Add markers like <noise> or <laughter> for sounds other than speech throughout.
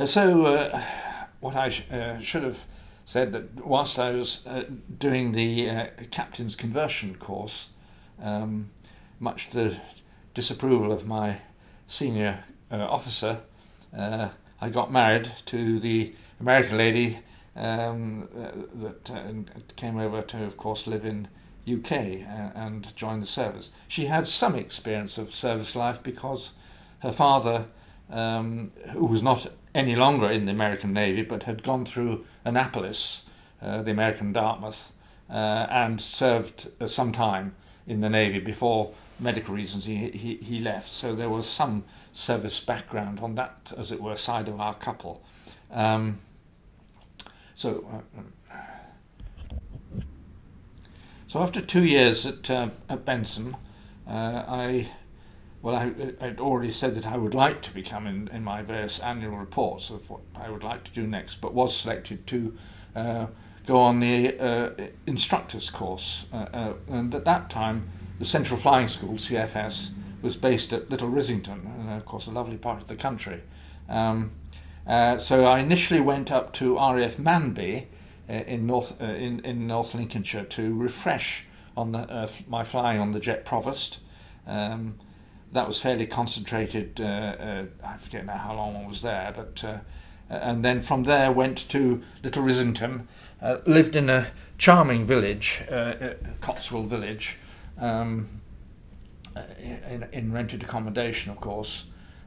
Uh, so, uh, what I sh- uh, should have said that whilst I was uh, doing the uh, captain's conversion course, um, much to the disapproval of my senior uh, officer, uh, I got married to the American lady um, that came over to, of course, live in UK and join the service. She had some experience of service life because her father, um, who was not any longer in the American Navy but had gone through Annapolis, uh, the American Dartmouth, uh, and served uh, some time in the Navy before medical reasons he, he, he left. So there was some service background on that, as it were, side of our couple. Um, so uh, so after two years at, uh, at Benson, uh, I, well, I, I'd already said that I would like to become in, in my various annual reports of what I would like to do next, but was selected to uh, go on the uh, instructor's course. Uh, uh, and at that time, the Central Flying School, CFS, was based at Little Rissington, and of course, a lovely part of the country. Um, so I initially went up to RAF Manby, uh, in North uh, in, in North Lincolnshire to refresh on the, uh, my flying on the Jet Provost. Um, that was fairly concentrated. I forget now how long I was there, but and then from there went to Little Rissington. lived in a charming village, Cotswold Village. Um, in, in, rented accommodation, of course,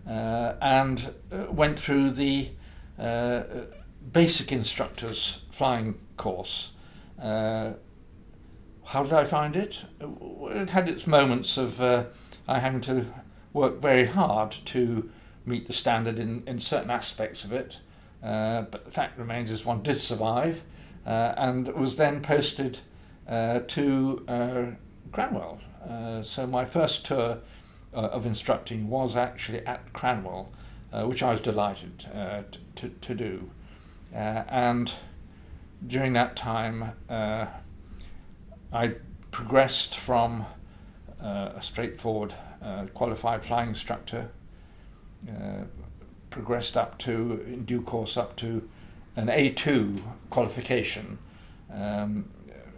uh, and uh, went through the uh, basic instructor's flying course. Uh, how did I find it? It had its moments of uh, I having to work very hard to meet the standard in, in certain aspects of it. Uh, but the fact remains is one did survive uh, and was then posted uh, to uh, Cranwell. so my first tour of instructing was actually at Cranwell, which I was delighted to, to do. Uh, and during that time, uh, I progressed from uh, a straightforward uh, qualified flying instructor, uh, progressed up to, in due course, up to an A2 qualification, um,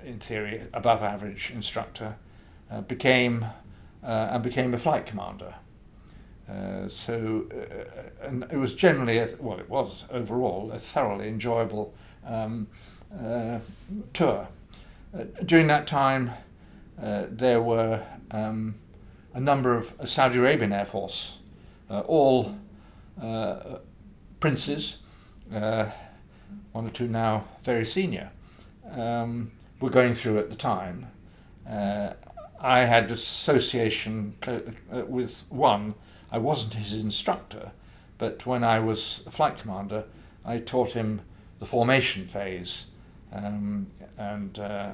in theory, above average instructor, uh, became and became a flight commander. Uh, so, uh, and it was generally, a, well, it was overall a thoroughly enjoyable um, uh, tour. Uh, during that time, uh, there were um, a number of Saudi Arabian Air Force, all princes, one or two now very senior, um, were going through at the time. I had association with one I wasn't his instructor, but when I was a flight commander, I taught him the formation phase, um, and uh,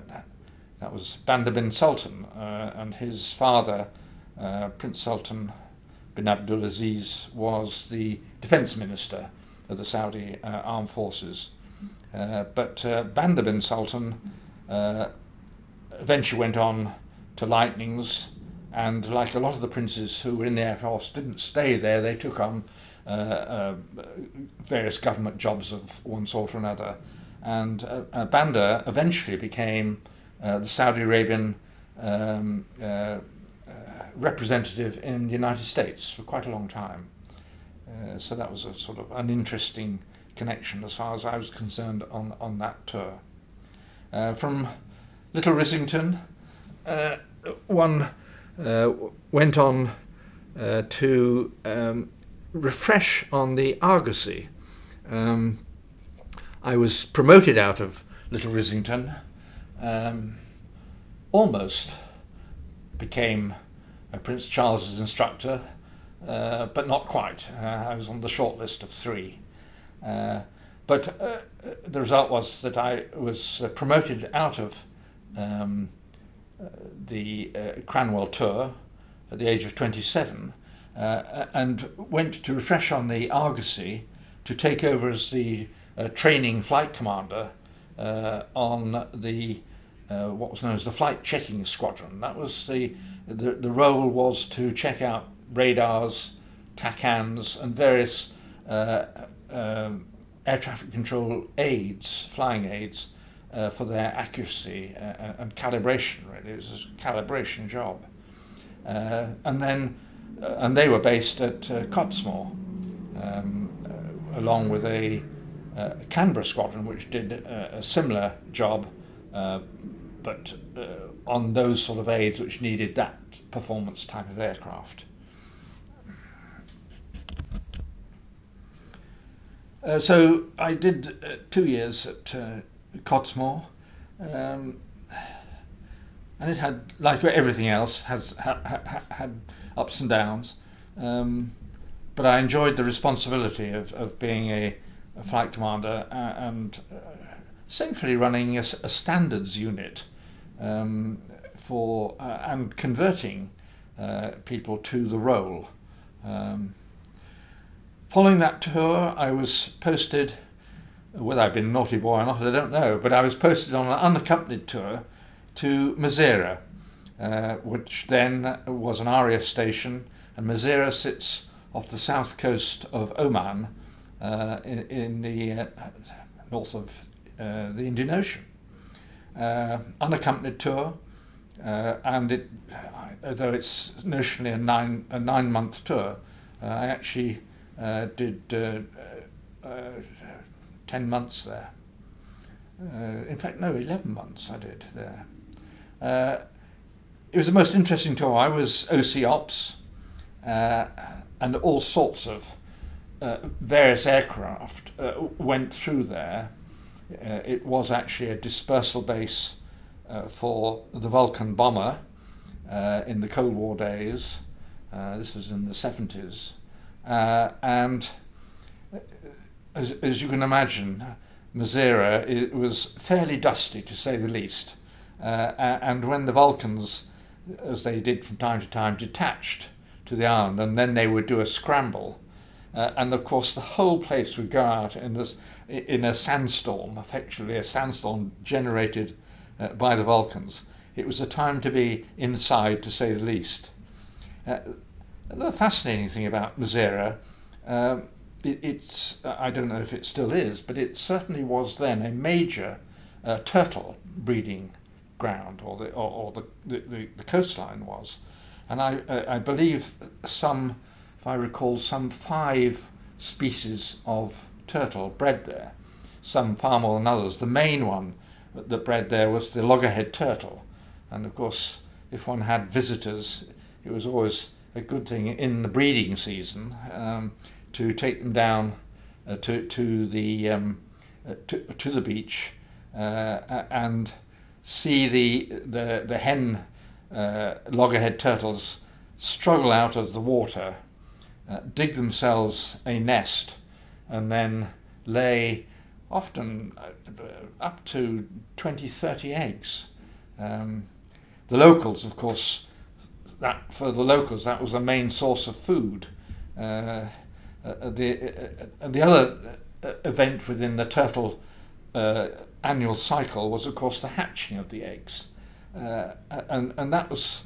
that was Bandar bin Sultan, uh, and his father, uh, Prince Sultan bin Abdulaziz, was the defense minister of the Saudi uh, armed forces. Uh, but uh, Bandar bin Sultan eventually went on to Lightnings and like a lot of the princes who were in the Air Force didn't stay there, they took on uh, uh, various government jobs of one sort or another. And uh, uh Bandar eventually became uh, the Saudi Arabian um, uh, representative in the United States for quite a long time. so that was a sort of an interesting connection as far as I was concerned on, on that tour. from Little Rissington, one uh, went on uh, to um, refresh on the Argosy. Um, I was promoted out of Little Rissington, um, almost became Prince Charles's instructor, uh, but not quite. Uh, I was on the short list of three. Uh, but uh, the result was that I was promoted out of um, the uh, Cranwell tour at the age of 27 uh, and went to refresh on the Argosy to take over as the uh, training flight commander uh, on the uh, what was known as the flight checking squadron. That was the, the the role was to check out radars, TACANs, and various uh, um, air traffic control aids, flying aids, uh, for their accuracy uh, and calibration. Really, it was a calibration job, uh, and then uh, and they were based at uh, Cottesmore, um, uh, along with a, Canberra squadron, which did a similar job, but on those sort of aids which needed that performance type of aircraft. Uh, so I did uh, two years at uh, Cottesmore, um, and it had, like everything else, has ha, ha, had ups and downs. Um, but I enjoyed the responsibility of, of being a, a flight commander and uh, essentially running a, a standards unit um, for uh, and converting uh, people to the role. Um, following that tour, I was posted whether I've been naughty boy or not, I don't know, but I was posted on an unaccompanied tour to Masirah, uh, which then was an RAF station, and Masirah sits off the south coast of Oman uh, in, in, the uh, north of uh, the Indian Ocean. Uh, unaccompanied tour, uh, and it, although it's notionally a nine a nine month tour, I actually did 10 months there. Uh, in fact, no, 11 months I did there. Uh, it was the most interesting tour. I was OC Ops uh, and all sorts of uh, various aircraft uh, went through there. Uh, it was actually a dispersal base for the Vulcan bomber in the Cold War days. this was in the 70s. and as, as you can imagine, Masirah it was fairly dusty to say the least. Uh, and when the Vulcans, as they did from time to time, detached to the island, and then they would do a scramble, uh, and of course the whole place would go out in this in a sandstorm, effectively a sandstorm generated uh, by the Vulcans. It was a time to be inside, to say the least. Uh, another fascinating thing about Masirah. Um, it, it's I don't know if it still is, but it certainly was then a major uh, turtle breeding ground, or the or, or the, the, the coastline was, and I I believe some, if I recall, some five species of turtle bred there, some far more than others. The main one that bred there was the loggerhead turtle, and of course, if one had visitors, it was always a good thing in the breeding season. Um, to take them down uh, to to the um, uh, to, to the beach uh, and see the the the hen uh, loggerhead turtles struggle out of the water, uh, dig themselves a nest, and then lay often up to 20, 30 eggs. Um, the locals, of course, that for the locals that was the main source of food. Uh, uh, uh, the uh, the other event within the turtle annual cycle was, of course, the hatching of the eggs, and and that was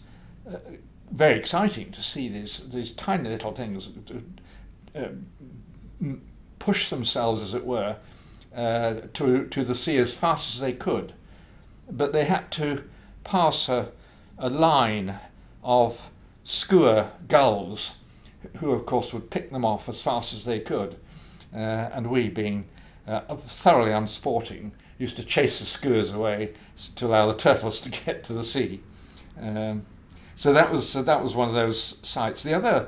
very exciting to see these these tiny little things push themselves, as it were, uh, to to the sea as fast as they could, but they had to pass a, a line of skua gulls who of course would pick them off as fast as they could. Uh, and we, being uh, thoroughly unsporting, used to chase the skuas away to allow the turtles <laughs> to get to the sea. Um, so that was that was one of those sites. The other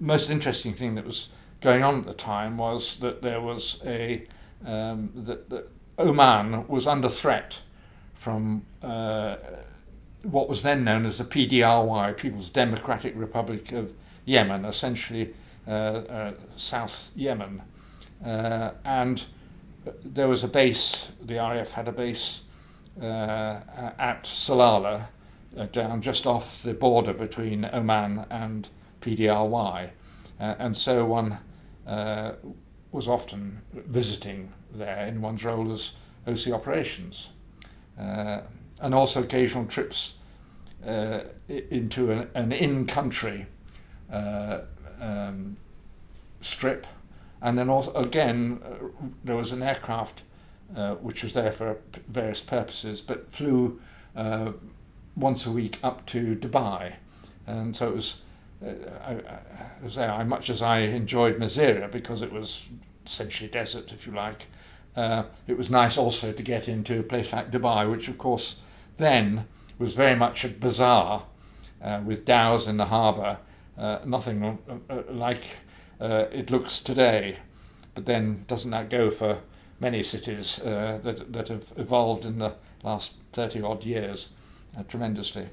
most interesting thing that was going on at the time was that there was a um, that, that Oman was under threat from uh, what was then known as the PDRY, People's Democratic Republic of Yemen, essentially uh, uh, South Yemen. Uh, and there was a base, the RAF had a base at Salalah, down just off the border between Oman and PDRY. and so one was often visiting there in one's role as OC operations. Uh, and also occasional trips uh, into an, an in-country uh, um, strip And then also, again, uh, there was an aircraft uh, which was there for various purposes, but flew uh, once a week up to Dubai. And so it was, uh, I, I, was I, much as I enjoyed Masirah because it was essentially desert, if you like, uh, it was nice also to get into a place like Dubai, which of course then was very much a bazaar uh, with dhows in the harbour, uh, nothing uh, like uh, it looks today. But then doesn't that go for many cities uh, that, that have evolved in the last 30 odd years tremendously?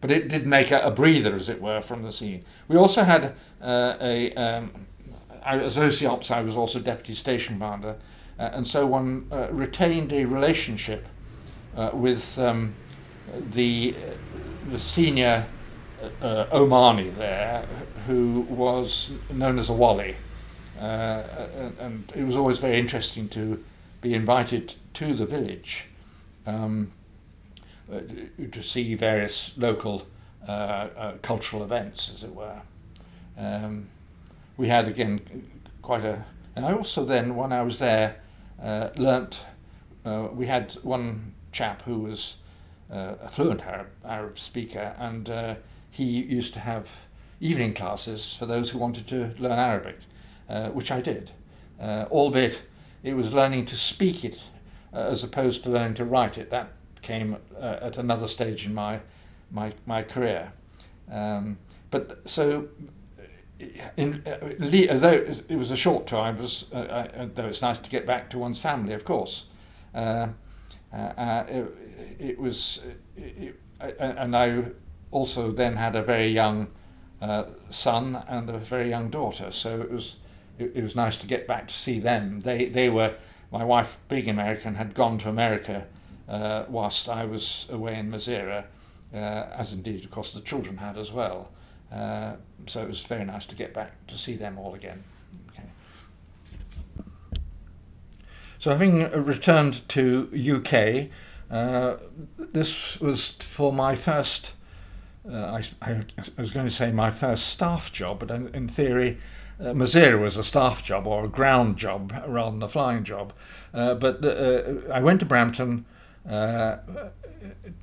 But it did make a, a, breather, as it were, from the scene. We also had a, um, as OCOPS, I was also deputy station commander, uh, and so one uh, retained a relationship uh, with um, the the senior uh, Omani there, who was known as a Wali, uh, and, and, it was always very interesting to be invited to the village um, to see various local cultural events, as it were. Um, we had again quite a, and I also then when I was there uh, learnt. Uh, we had one chap who was uh, a fluent Arab, Arab speaker, and uh, he used to have evening classes for those who wanted to learn Arabic, uh, which I did, uh, albeit it was learning to speak it as opposed to learning to write it. That came at another stage in my my my career. Um, but so in, uh, although it was a short time, was, uh, uh, though it's nice to get back to one's family, of course. Uh, uh, uh it, it, was, it, and I also then had a very young son and a very young daughter, so it was it, it, was nice to get back to see them. They they were my wife, being American, had gone to America whilst I was away in Masirah, as indeed, of course, the children had as well. Uh, so it was very nice to get back to see them all again. So having returned to UK, uh, this was for my first. Uh, I, I, was going to say my first staff job, but in, in theory, uh, Masirah was a staff job or a ground job rather than a flying job. Uh, but uh, I went to Brampton uh,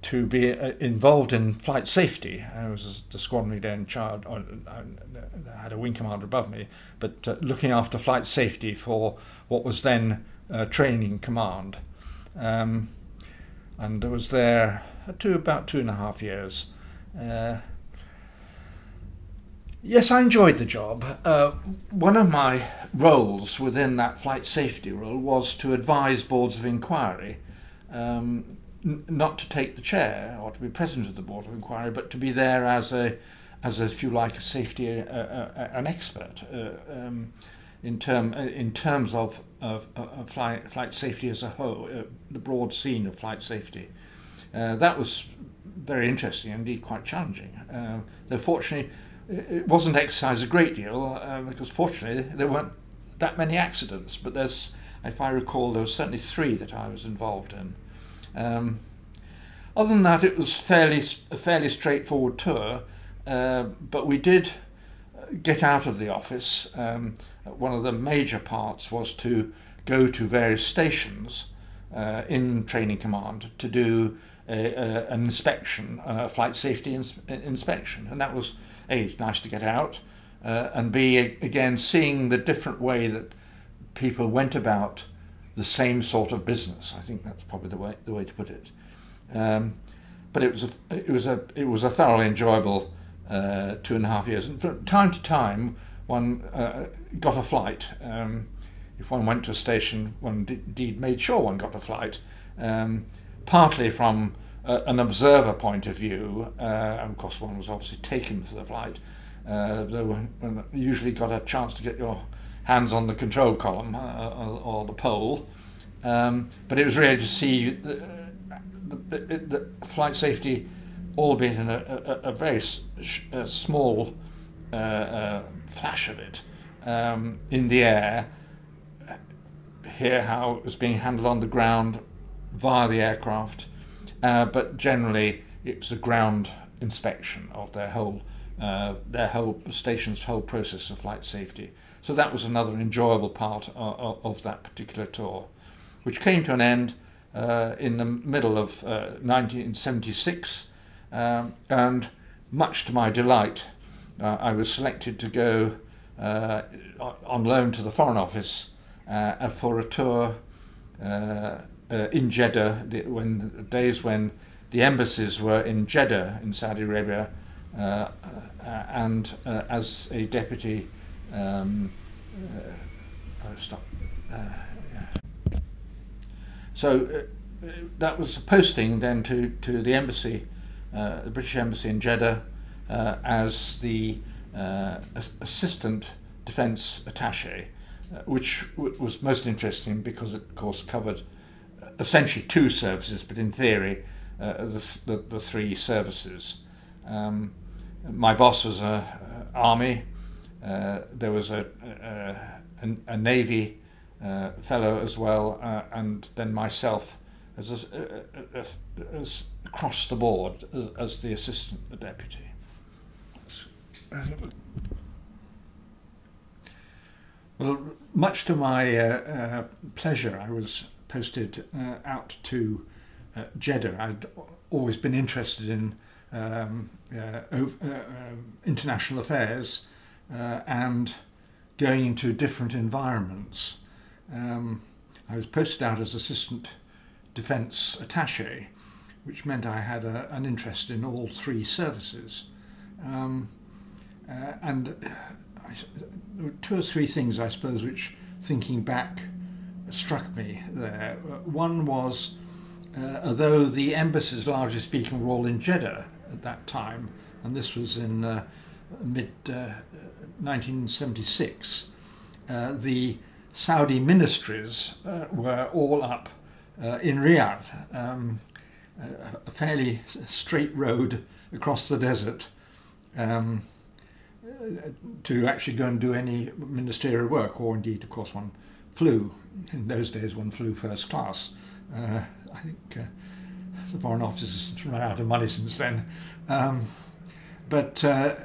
to be uh, involved in flight safety. I was the squadron leader in charge, I had a wing commander above me, but uh, looking after flight safety for what was then uh, training command. Um, and I was there to about two and a half years. Uh, yes, I enjoyed the job. Uh, one of my roles within that flight safety role was to advise boards of inquiry. Um, not to take the chair or to be president of the board of inquiry, but to be there as a, as a, if you like, a safety, uh, uh, an expert uh, um, in term uh, in terms of of, of flight flight safety as a whole, uh, the broad scene of flight safety. Uh, that was very interesting, indeed quite challenging. though fortunately, it wasn't exercised a great deal because fortunately there weren't that many accidents. But there's, if I recall, there were certainly three that I was involved in. Um, other than that, it was fairly a fairly straightforward tour, uh, but we did get out of the office. Um, one of the major parts was to go to various stations uh, in training command to do a, a, an inspection, a flight safety ins inspection, and that was a nice to get out, uh, and b again seeing the different way that people went about the same sort of business. I think that's probably the way the way to put it. Um, but it was a it was a it was a thoroughly enjoyable uh, two and a half years. And from time to time, one uh, got a flight. Um, if one went to a station, one indeed made sure one got a flight. Um, partly from an observer point of view, uh, and of course one was obviously taken for the flight. Uh, usually got a chance to get your hands on the control column uh, uh, or the pole. Um, but it was really to see the, the, the, the flight safety, albeit in a, a, a very a small uh, uh, flash of it um, in the air, hear how it was being handled on the ground via the aircraft, uh, but generally it was a ground inspection of their whole uh, their whole station's whole process of flight safety. So that was another enjoyable part of, of that particular tour, which came to an end uh, in the middle of uh, 1976, um, and much to my delight, uh, I was selected to go uh, on loan to the Foreign Office uh, for a tour uh, in Jeddah, the, when the days when the embassies were in Jeddah in Saudi Arabia, and as a deputy. Um, oh, stop. Yeah. So that was a posting then to, to the embassy, uh, the British embassy in Jeddah, uh, as the uh, assistant defence attaché, uh, which was most interesting because it, of course, covered essentially two services, but in theory, uh, the, the, the, three services. Um, my boss was a army. Uh, there was a, a, a navy fellow as well, and then myself as, a, as across the board as, as the assistant, the deputy. Well, much to my uh, uh, pleasure, I was posted uh, out to uh, Jeddah. I'd always been interested in um, uh, over, uh, and going into different environments. Um, I was posted out as assistant defence attaché, which meant I had a, an interest in all three services. Um, uh, and I, two or three things, I suppose, which thinking back struck me there. One was, uh, although the embassy's largest speaking, were all in Jeddah at that time, and this was in uh, mid 1976, uh, uh, the Saudi ministries uh, were all up in Riyadh, um, a fairly straight road across the desert. Um, to actually go and do any ministerial work, or indeed, of course, one flew. In those days, one flew first class. Uh, I think uh, the Foreign Office has run out of money since then. Um, but uh,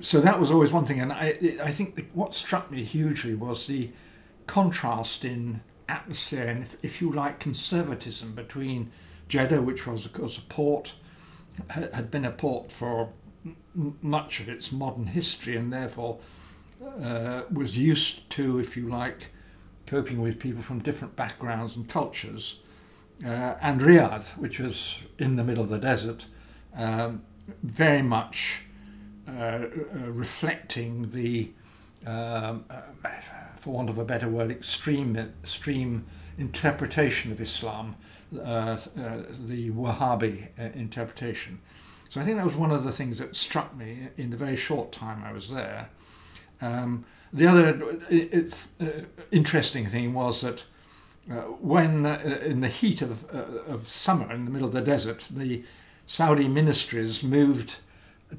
so that was always one thing, and I, I think what struck me hugely was the contrast in atmosphere and, if, if you like, conservatism between Jeddah, which was, of course, a port, had been a port for much of its modern history and therefore uh, was used to, if you like, coping with people from different backgrounds and cultures. Uh, and Riyadh, which was in the middle of the desert, um, very much reflecting the, um, uh, for want of a better word, extreme, extreme interpretation of Islam, uh, the Wahhabi interpretation. So I think that was one of the things that struck me in the very short time I was there. Um, the other uh, interesting thing was that uh, when, uh, in the heat of, uh, of summer in the middle of the desert, the Saudi ministries moved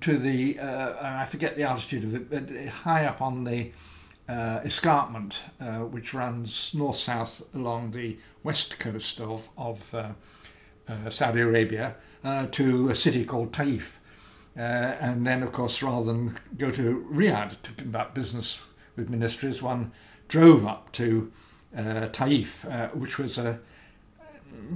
to the, uh, I forget the altitude of it, but high up on the uh, escarpment, which runs north south along the west coast of, of Saudi Arabia uh, to a city called Taif. Uh, and then, of course, rather than go to Riyadh to conduct business with ministries, one drove up to uh, Taif, uh, which was a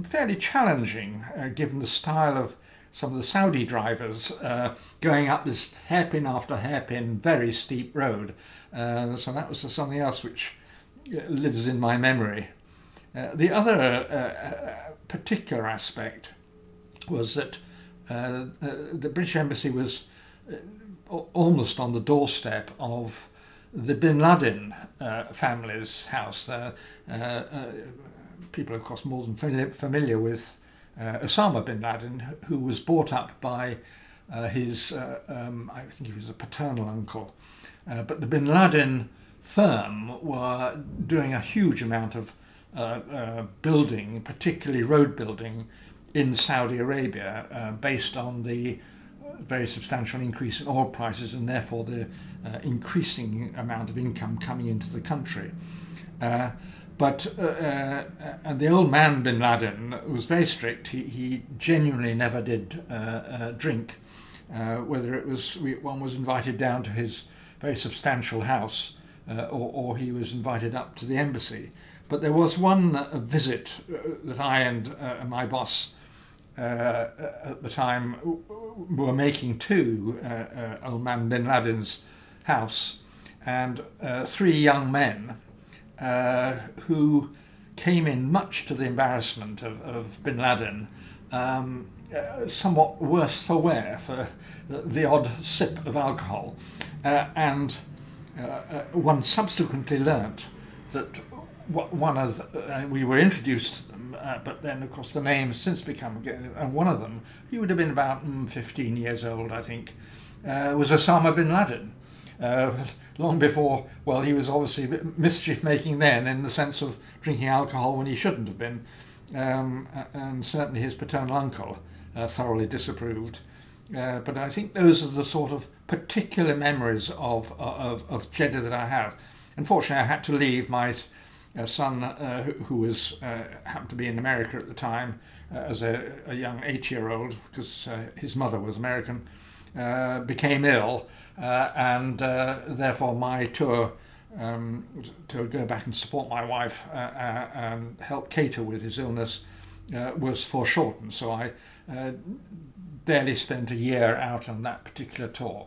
fairly challenging, uh, given the style of some of the Saudi drivers uh, going up this hairpin after hairpin, very steep road. so that was something else which lives in my memory. the other particular aspect was that uh, uh, the British Embassy was uh, almost on the doorstep of the Bin Laden uh, family's house. Uh, uh, people, of course, more than familiar with Uh, Osama bin Laden, who was brought up by uh, his, uh, um, I think he was a paternal uncle. but the Bin Laden firm were doing a huge amount of building, particularly road building, in Saudi Arabia uh, based on the very substantial increase in oil prices and therefore the uh, increasing amount of income coming into the country. Uh, but uh, uh, the old man bin Laden was very strict. He, he genuinely never did uh, drink. whether it was one was invited down to his very substantial house uh, or, or, he was invited up to the embassy. But there was one uh, visit that I and my boss at the time were making to old man bin Laden's house, and three young men who came in much to the embarrassment of, of bin Laden. Um, uh, somewhat worse for wear for the odd sip of alcohol. Uh, and uh, uh one subsequently learnt that one of uh, we were introduced to them, but then of course the name has since become and one of them, he would have been about mm, 15 years old, I think, was Osama bin Laden. <laughs> long before, well, he was obviously mischief making then in the sense of drinking alcohol when he shouldn't have been, um, and certainly his paternal uncle uh, thoroughly disapproved. Uh, but I think those are the sort of particular memories of, of, of Jeddah that I have. Unfortunately, I had to leave my uh, son, uh, who, who, was uh, happened to be in America at the time, uh, as a, a, young eight-year-old, because his mother was American, became ill, and therefore my tour um, to go back and support my wife and help cater with his illness was foreshortened. So I uh, barely spent a year out on that particular tour.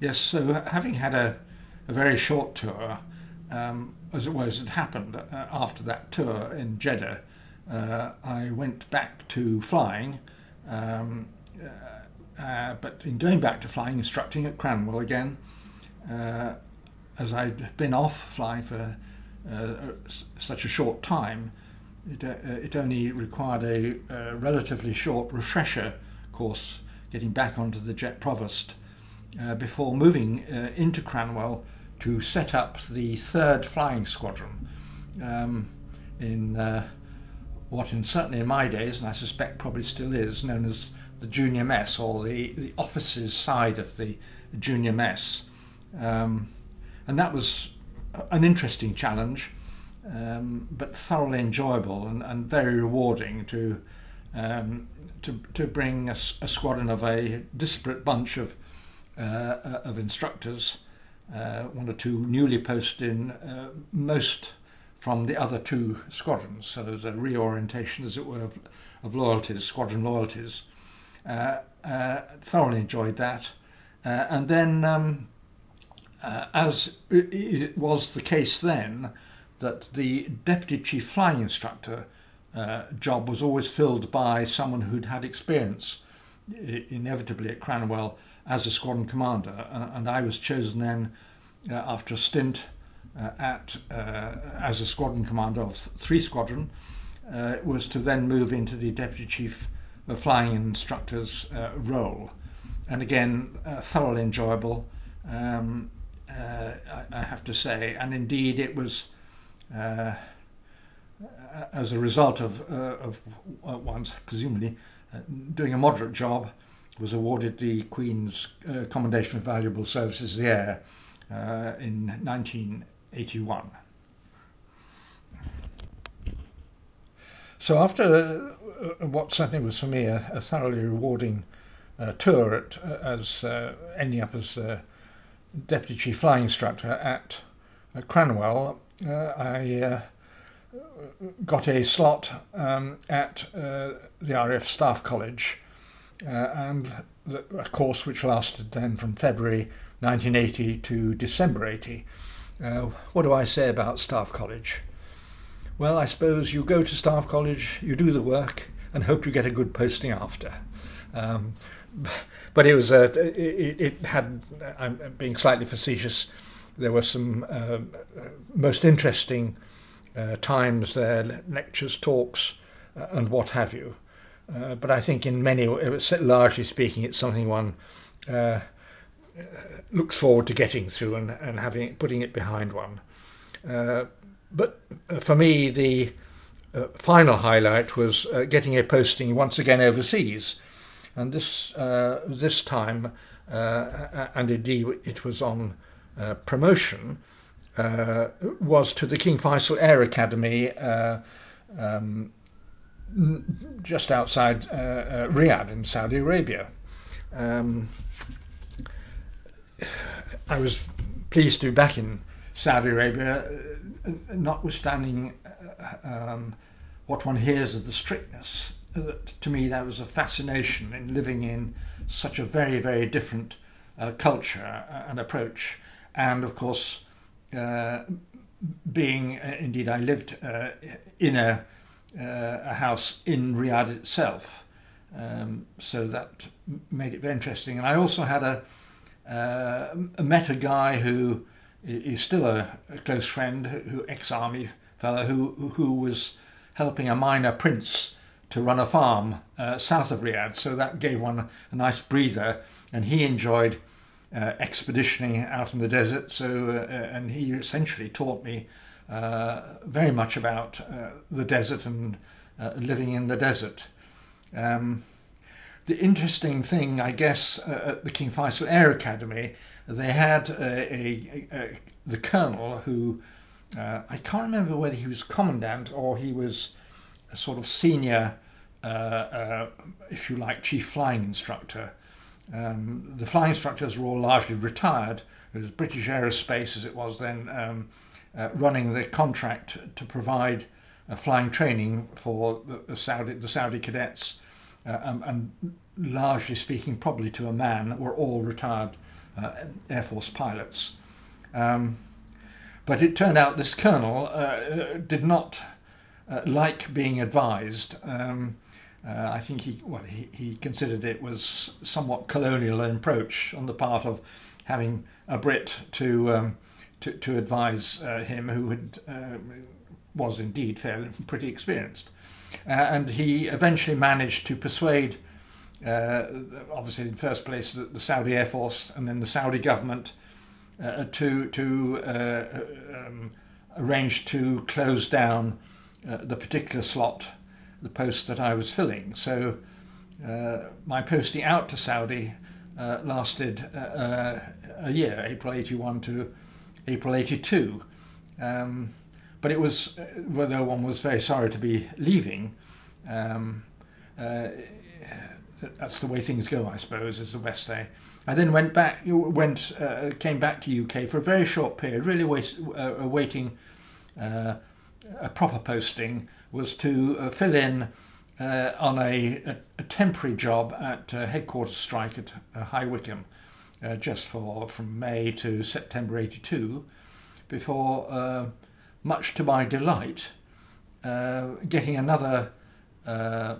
Yes, so having had a, a very short tour, um, as it was, it happened uh, after that tour in Jeddah, uh, I went back to flying, um, uh, uh but in going back to flying, instructing at Cranwell again, uh, as I'd been off flying for uh, such a short time, it, it only required a, relatively short refresher course getting back onto the Jet Provost uh, before moving uh, into Cranwell to set up the third flying squadron um, in uh, what, in certainly in my days, and I suspect probably still is, known as the junior mess or the, the officers' side of the junior mess. Um, and that was an interesting challenge, um, but thoroughly enjoyable and, and very rewarding to um, to, to bring a, a, squadron of a disparate bunch of uh, of instructors, uh, one or two newly posted in, uh, most from the other two squadrons. So there's a reorientation, as it were, of, of loyalties, squadron loyalties. Uh, uh, thoroughly enjoyed that, uh, and then. Um, uh, as it was the case then, that the deputy chief flying instructor uh, job was always filled by someone who'd had experience, inevitably at Cranwell, as a squadron commander. Uh, and I was chosen then after a stint at uh, as a squadron commander of three squadron, was to then move into the deputy chief flying instructor's role. And again, thoroughly enjoyable. Um, uh, I, I, have to say, and indeed it was uh, as a result of, uh, of one's presumably uh, doing a moderate job, was awarded the Queen's uh, Commendation of Valuable Services of the Air in 1981. So after what certainly was for me a, a thoroughly rewarding tour at, as ending up as deputy chief flying instructor at, at Cranwell, uh, I uh, got a slot um, at uh, the RAF Staff College, uh, and the, a course which lasted then from February 1980 to December 80. Uh, what do I say about Staff College? Well, I suppose you go to Staff College, you do the work, and hope you get a good posting after. Um, <laughs> but it was uh, it, it, had. I'm being slightly facetious. There were some uh, most interesting uh, times there, lectures, talks, uh, and what have you. But I think in many, largely speaking, it's something one looks forward to getting through and, and having putting it behind one. but for me, the final highlight was getting a posting once again overseas and this uh, this time, uh, and indeed it was on uh, promotion, uh, was to the King Faisal Air Academy. Uh, um, just outside Riyadh in Saudi Arabia, um, I was pleased to be back in Saudi Arabia, uh, notwithstanding uh, um, what one hears of the strictness. Uh, to me, that was a fascination in living in such a very, very different uh, culture and approach. And of course, uh, being, uh, indeed, I lived in a, a house in Riyadh itself. Um, so that made it very interesting. And I also had a, uh, met a guy who is still a, a close friend, who ex-army fellow, who who was helping a minor prince to run a farm uh, south of Riyadh. So that gave one a nice breather, and he enjoyed uh, expeditioning out in the desert. So uh, and he essentially taught me uh, very much about uh, the desert and living in the desert. Um, the interesting thing, I guess, uh, at the King Faisal Air Academy, they had a, a, a the colonel who uh, I can't remember whether he was commandant or he was a sort of senior, uh, uh if you like, chief flying instructor. Um, the flying instructors were all largely retired. It was British Aerospace, as it was then, um, uh, running the contract to provide flying training for the, the Saudi the Saudi cadets uh, and, and, largely speaking, probably to a man, were all retired uh, Air Force pilots. Um, but it turned out this colonel uh, did not uh, like being advised. Um, uh, I think he, well, he, he considered it was somewhat colonial an approach on the part of having a Brit to um, to, to, advise uh, him, who had was indeed fairly pretty experienced. Uh, and he eventually managed to persuade, uh, obviously in first place, the, the, Saudi Air Force and then the Saudi government uh, to to uh, um, arrange to close down uh, the particular slot, the post that I was filling. So uh, my posting out to Saudi lasted a year, April 81 to April 82. Um, but it was, although one was very sorry to be leaving, um, uh, that's the way things go, I suppose, is the best say. I then went back, went, uh, came back to UK for a very short period, really uh, awaiting uh, a proper posting, was to uh, fill in uh, on a, a, a, temporary job at headquarters strike at High Wycombe, just for from May to September 82, before much to my delight, uh, getting another uh,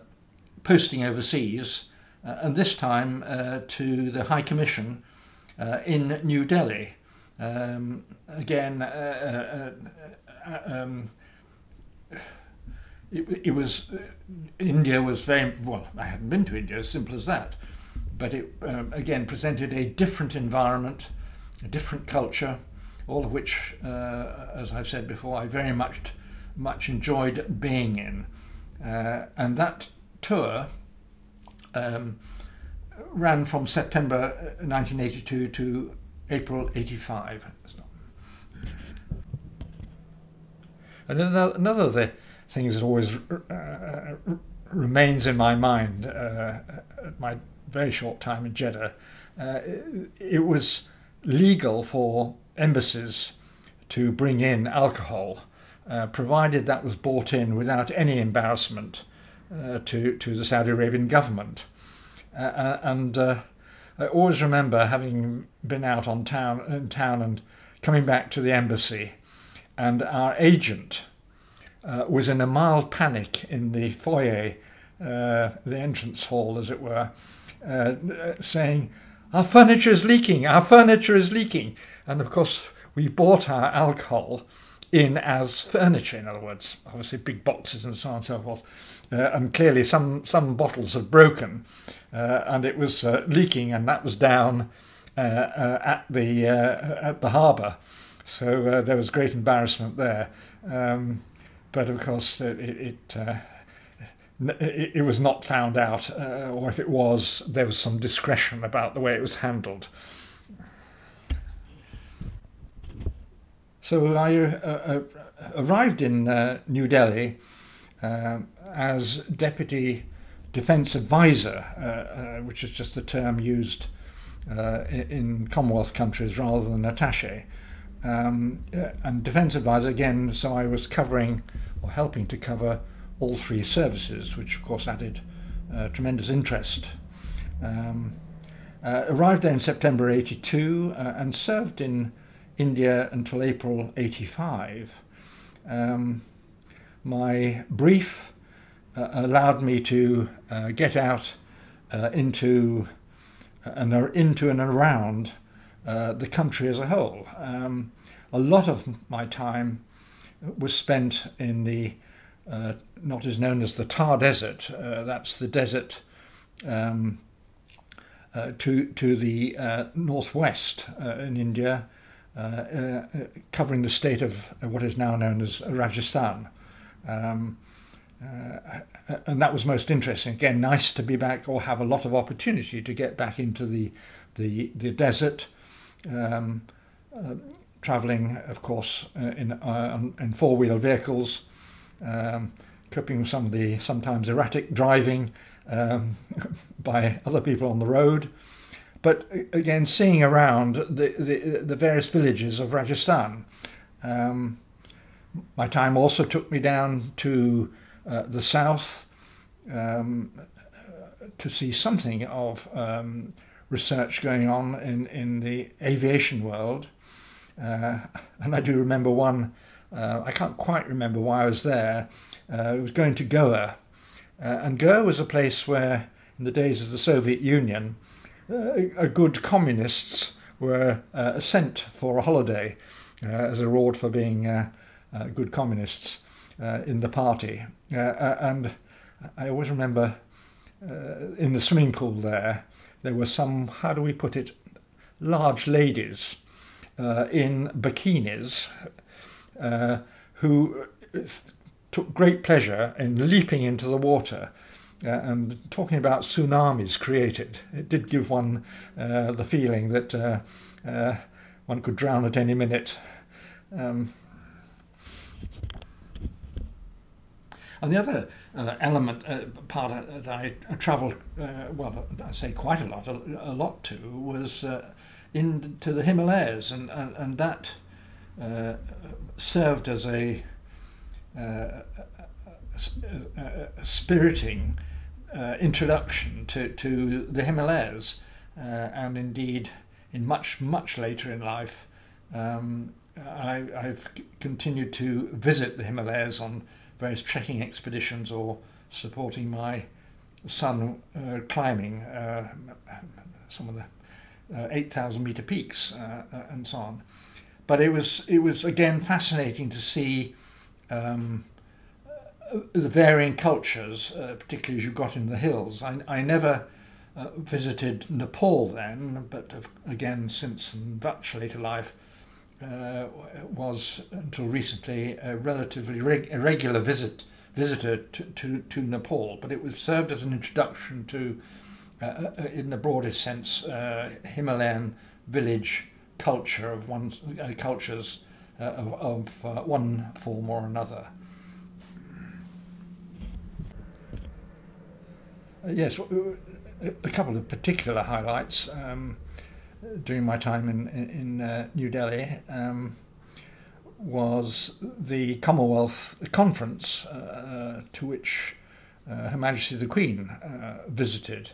posting overseas, uh, and this time uh, to the High Commission uh, in New Delhi. Um, again, um, it, it, was India was very well. I hadn't been to India, as simple as that. But it um, again presented a different environment, a different culture, all of which, uh, as I've said before, I very much much enjoyed being in. Uh, and that tour um, ran from September 1982 uh, to April 85. And another of the things that always uh, remains in my mind uh, at my very short time in Jeddah, uh, it was legal for embassies to bring in alcohol, uh, provided that was bought in without any embarrassment uh, to, to the Saudi Arabian government. Uh, uh and uh, I always remember having been out on town in town and coming back to the embassy, and our agent uh, was in a mild panic in the foyer, the entrance hall, as it were, saying, "Our furniture is leaking! Our furniture is leaking!" And of course, we bought our alcohol in as furniture, in other words, obviously big boxes and so on and so forth. Uh, and clearly, some, some bottles had broken uh, and it was uh, leaking, and that was down uh, uh, at the, uh, at the harbour. So there was great embarrassment there. Um, but of course, it, it it, it, was not found out, or if it was, there was some discretion about the way it was handled. So I uh, uh, arrived in uh, New Delhi um, as deputy defence advisor, uh, uh, which is just the term used uh, in Commonwealth countries rather than attaché. Um, and defence advisor again, so I was covering or helping to cover all three services, which of course added tremendous interest. Um, arrived there in September 82 and served in India until April 85. Um, my brief uh, allowed me to uh, get out uh, into and into and around uh, the country as a whole. Um, a lot of my time was spent in the uh, not as known as the Thar Desert. Uh, that's the desert um, to to the northwest in India, covering the state of what is now known as Rajasthan. Um, uh, and that was most interesting. Again, nice to be back or have a lot of opportunity to get back into the the, the desert, um, uh, traveling, of course, uh, in uh, in four wheel vehicles, um, coping with some of the sometimes erratic driving um, <laughs> by other people on the road. But again, seeing around the, the, the various villages of Rajasthan. Um, my time also took me down to uh, the south um, to see something of um, research going on in, in the aviation world. Uh, and I do remember one, uh, I can't quite remember why I was there. Uh, it was going to Goa. Uh, and Goa was a place where, in the days of the Soviet Union, uh, good communists were sent for a holiday as a reward for being good communists uh, in the party. Uh, uh, and I always remember in the swimming pool there, there were some, how do we put it, large ladies in bikinis who took great pleasure in leaping into the water uh, and talking about tsunamis created. It did give one uh, the feeling that uh, one could drown at any minute. Um, And the other uh, element, uh, part that I travelled, uh, well, I say quite a lot, a, a lot to, was uh, into the Himalayas, and, and, and that uh, served as a, a spiriting introduction to, to the Himalayas, and indeed, in much, much later in life, um, I, have continued to visit the Himalayas on various trekking expeditions or supporting my son uh, climbing uh, some of the uh, 8,000 meter peaks uh, uh, and so on. But it was it was again fascinating to see um, the varying cultures, particularly as you got in the hills. I, I never visited Nepal then, but again since and much later life uh, was until recently a relatively reg- irregular visit visitor to, to, to, Nepal, but it was served as an introduction to, uh, uh in the broadest sense, uh, Himalayan village culture of one uh, cultures uh, of, of one form or another. Yes, a couple of particular highlights. Um, during my time in, in uh, New Delhi um, was the Commonwealth Conference uh, to which uh, Her Majesty the Queen uh, visited.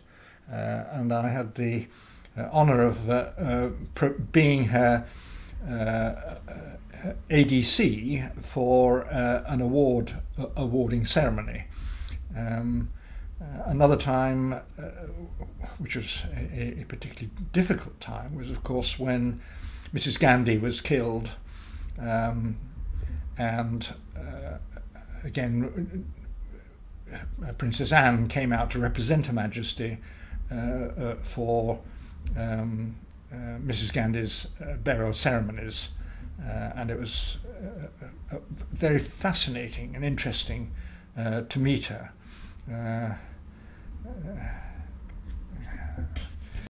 Uh, and I had the uh, honour of being her ADC for an award awarding ceremony. Um, uh, another time, uh, which was a, a, particularly difficult time, was of course when Mrs. Gandhi was killed, um, and uh, again, uh, Princess Anne came out to represent Her Majesty uh, uh, for um, Mrs. Gandhi's burial ceremonies, and it was very fascinating and interesting to meet her. Uh, uh,